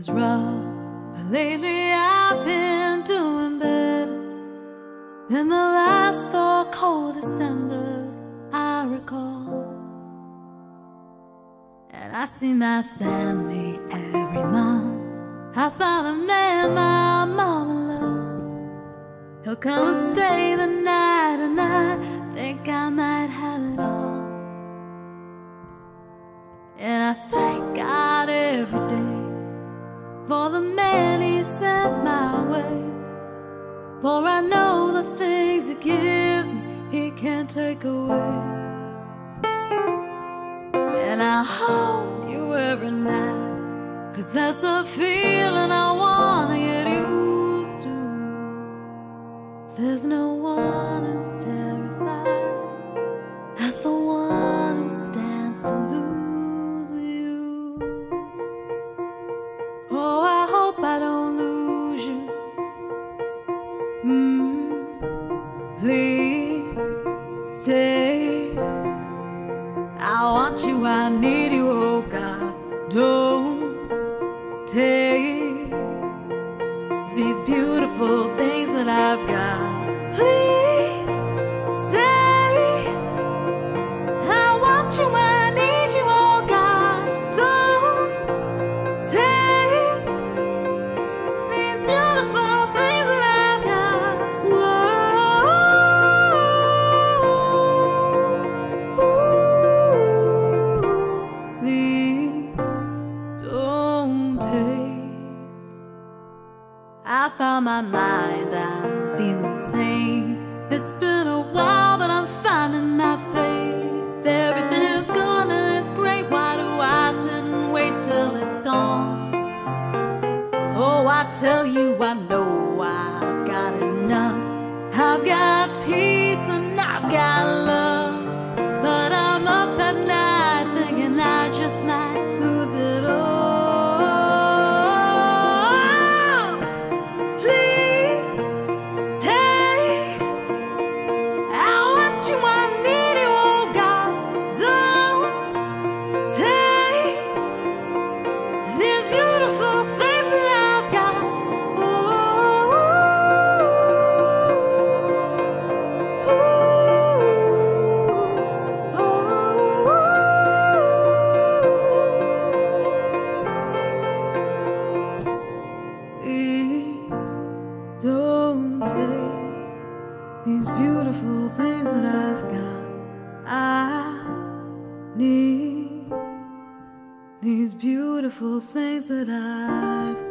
was rough, but lately I've been doing better than the last four cold Decembers I recall. And I see my family every month. I found a man my mama loves. He'll come and stay the night, and I think I might have it all. And I For I know the things He gives me, He can't take away. And I hold you every night, cause that's a feeling I wanna get used to. There's no one who's terrified want you, I need you, oh God. Don't take these beautiful things that I've got. Please I found my mind, I'm feeling sane. It's been a while, but I'm finding my faith. Everything is gone and it's great. Why do I sit and wait till it's gone? Oh, I tell you, I know I've got enough. I've got peace beautiful things that I've got. I need these beautiful things that I've